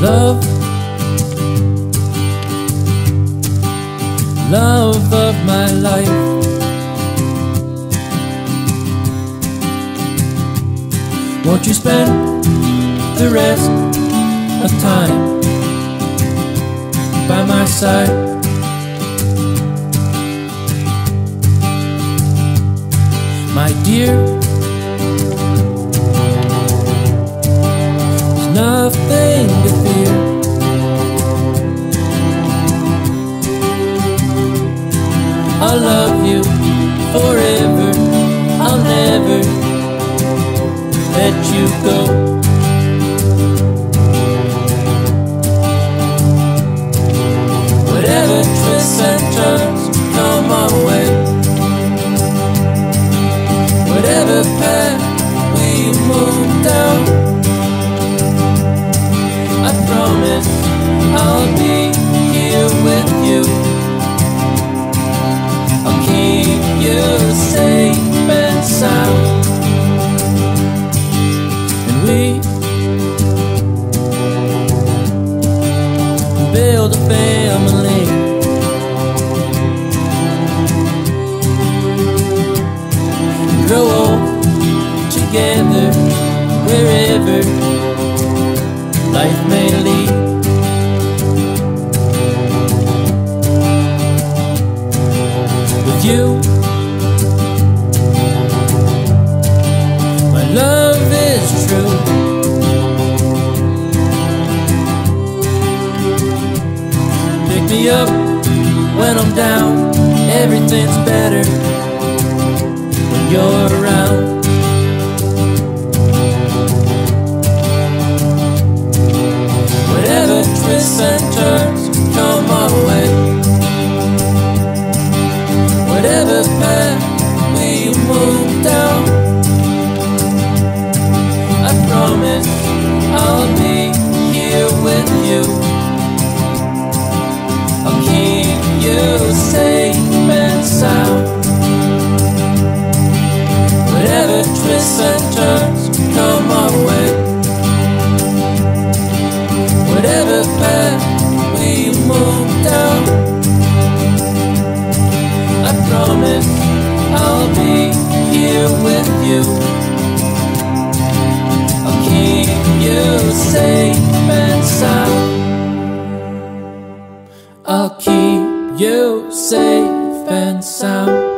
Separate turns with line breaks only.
love, love of my life. Won't you spend the rest of time by my side? My dear I'll love you forever. I'll never let you go. the family. Grow old together. me up when I'm down. Everything's better when you're around. we. I promise I'll be here with you. I'll keep you safe and sound. I'll keep you safe and sound.